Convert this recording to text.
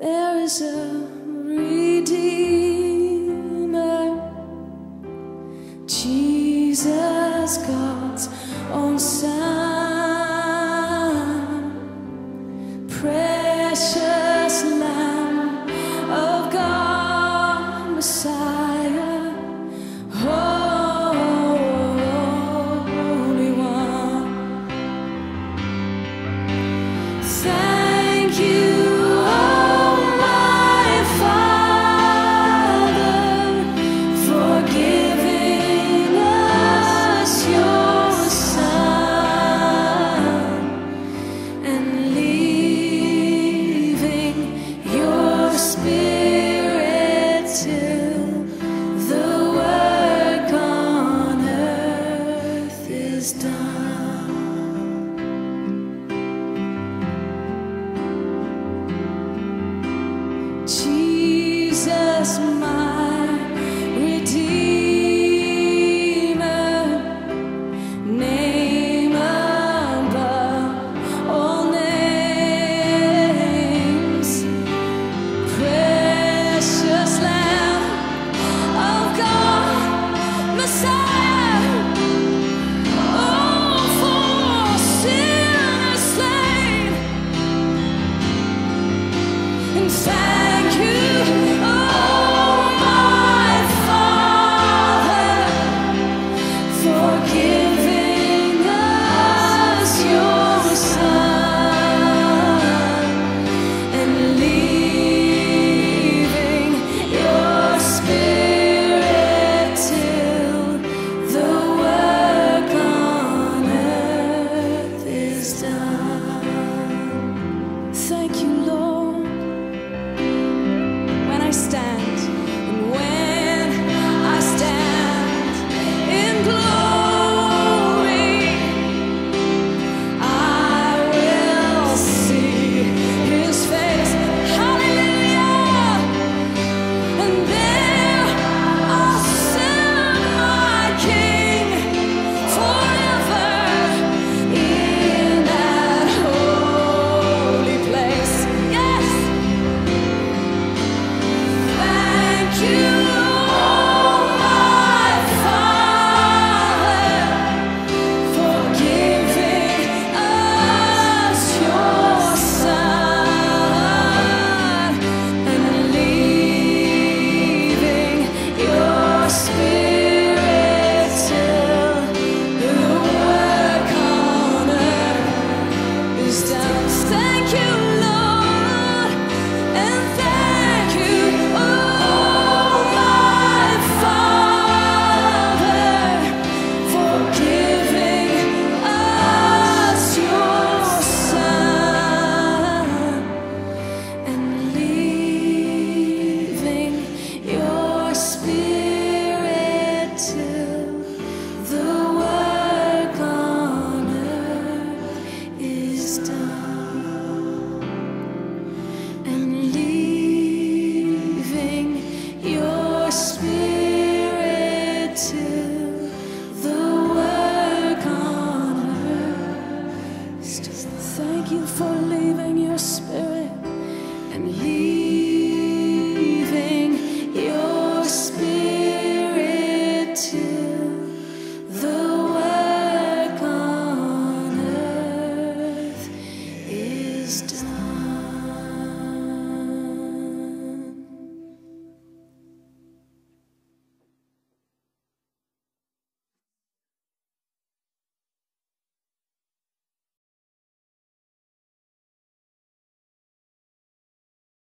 There is a Redeemer, Jesus, God's own Son. spirit. you for leaving your spirit and leave.